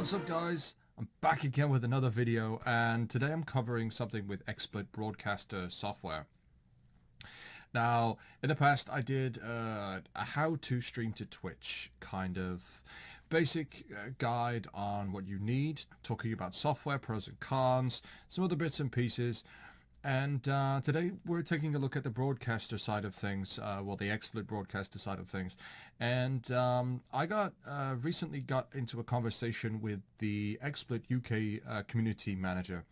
What's up guys? I'm back again with another video and today I'm covering something with XSplit Broadcaster software. Now, in the past I did uh, a how to stream to Twitch kind of basic uh, guide on what you need, talking about software, pros and cons, some other bits and pieces. And uh, today we're taking a look at the broadcaster side of things, uh, well, the XSplit broadcaster side of things. And um, I got uh, recently got into a conversation with the XSplit UK uh, community manager.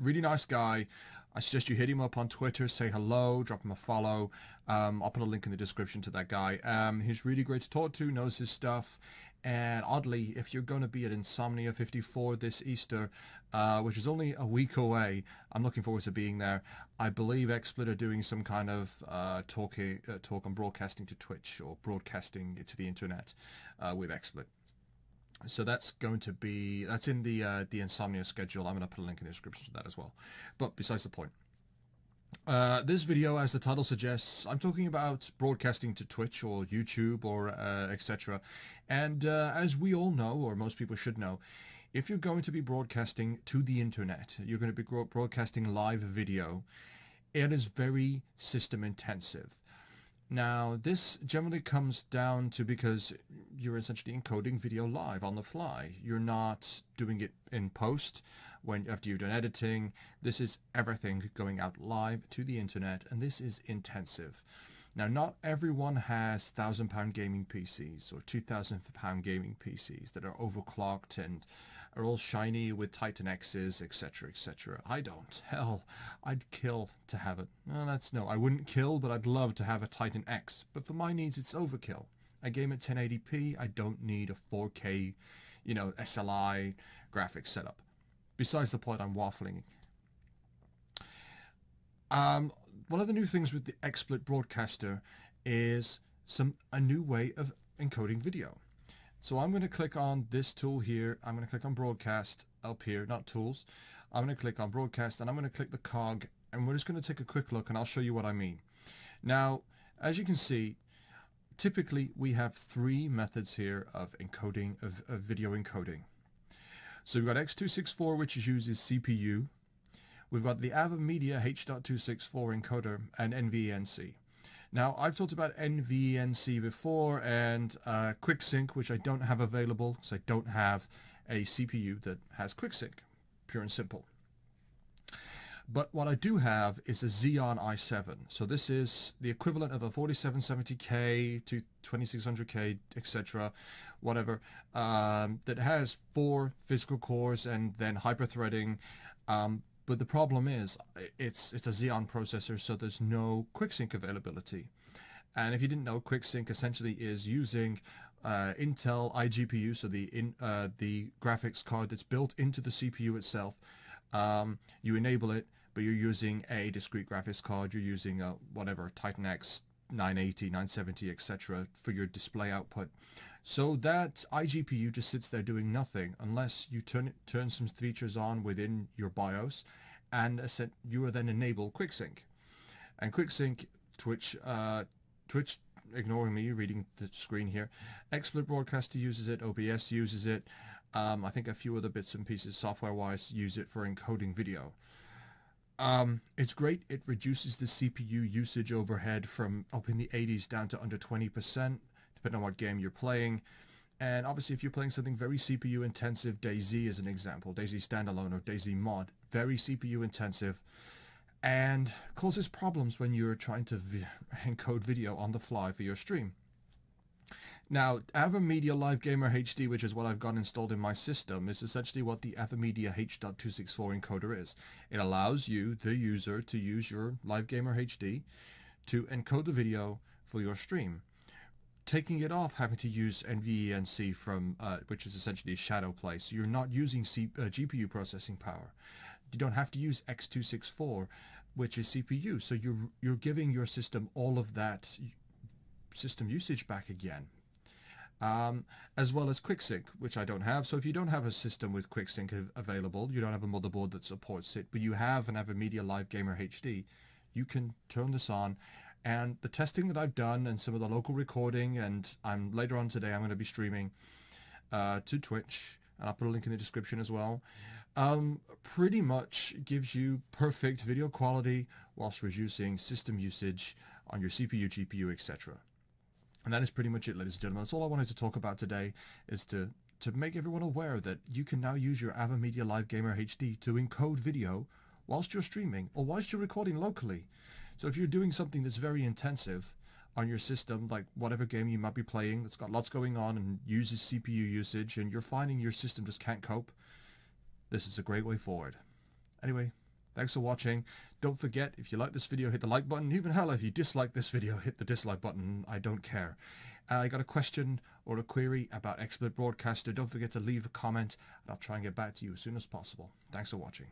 Really nice guy. I suggest you hit him up on Twitter, say hello, drop him a follow. Um, I'll put a link in the description to that guy. Um, he's really great to talk to, knows his stuff, and oddly, if you're going to be at Insomnia 54 this Easter, uh, which is only a week away, I'm looking forward to being there. I believe XSplit are doing some kind of uh, talk, uh, talk on broadcasting to Twitch or broadcasting to the internet uh, with XSplit. So that's going to be, that's in the uh, the Insomnia schedule. I'm going to put a link in the description to that as well. But besides the point. Uh, this video, as the title suggests, I'm talking about broadcasting to Twitch or YouTube or uh, etc. And uh, as we all know, or most people should know, if you're going to be broadcasting to the internet, you're going to be broadcasting live video, it is very system intensive. Now, this generally comes down to because you're essentially encoding video live on the fly. You're not doing it in post when after you've done editing. This is everything going out live to the internet, and this is intensive. Now, not everyone has thousand pound gaming PCs or two thousand pound gaming PCs that are overclocked and are all shiny with Titan X's, etc., etc. I don't. Hell, I'd kill to have it. No, that's no. I wouldn't kill, but I'd love to have a Titan X. But for my needs, it's overkill. I game at 1080p. I don't need a 4K, you know, SLI graphics setup. Besides the point, I'm waffling. Um, one of the new things with the XSplit broadcaster is some a new way of encoding video. So I'm going to click on this tool here. I'm going to click on broadcast up here, not tools. I'm going to click on broadcast and I'm going to click the cog and we're just going to take a quick look and I'll show you what I mean. Now, as you can see, typically we have three methods here of encoding, of, of video encoding. So we've got X264, which uses CPU. We've got the AVerMedia H.264 encoder and NVENC. Now, I've talked about NVENC before and uh, QuickSync, which I don't have available because I don't have a CPU that has QuickSync, pure and simple. But what I do have is a Xeon i7. So this is the equivalent of a 4770K to 2600K, etc., whatever, um, that has four physical cores and then hyperthreading. Um, but the problem is it's it's a Xeon processor, so there's no QuickSync availability. And if you didn't know, QuickSync essentially is using uh, Intel iGPU, so the in uh, the graphics card that's built into the CPU itself. Um, you enable it, but you're using a discrete graphics card. You're using a whatever Titan X 980, 970, etc. for your display output. So that iGPU just sits there doing nothing unless you turn it, turn some features on within your BIOS, and you will then enable QuickSync. And QuickSync, Twitch, uh, Twitch, ignoring me reading the screen here, XSplit Broadcaster uses it, OBS uses it. Um, I think a few other bits and pieces software-wise use it for encoding video. Um, it's great. It reduces the CPU usage overhead from up in the 80s down to under 20%, depending on what game you're playing. And obviously, if you're playing something very CPU intensive, DayZ is an example, DayZ Standalone or DayZ Mod, very CPU intensive, and causes problems when you're trying to encode video on the fly for your stream. Now, AVerMedia Live Gamer HD, which is what I've got installed in my system, is essentially what the AVerMedia H.264 encoder is. It allows you, the user, to use your Live Gamer HD to encode the video for your stream. Taking it off, having to use NVENC from, uh, which is essentially a shadow play, so you're not using C uh, GPU processing power. You don't have to use X264, which is CPU, so you're you're giving your system all of that system usage back again um, as well as QuickSync, which I don't have. So if you don't have a system with QuickSync available, you don't have a motherboard that supports it, but you have an AVerMedia Live Gamer HD, you can turn this on. And the testing that I've done and some of the local recording, and I'm later on today I'm going to be streaming uh, to Twitch and I'll put a link in the description as well, um, pretty much gives you perfect video quality whilst reducing system usage on your CPU, GPU, etc. And that is pretty much it, ladies and gentlemen. That's all I wanted to talk about today, is to, to make everyone aware that you can now use your AverMedia Live Gamer HD to encode video whilst you're streaming or whilst you're recording locally. So if you're doing something that's very intensive on your system, like whatever game you might be playing that's got lots going on and uses CPU usage and you're finding your system just can't cope, this is a great way forward. Anyway, thanks for watching. Don't forget, if you like this video, hit the like button. Even hell, if you dislike this video, hit the dislike button. I don't care. Uh, I got a question or a query about XSplit Broadcaster. Don't forget to leave a comment, and I'll try and get back to you as soon as possible. Thanks for watching.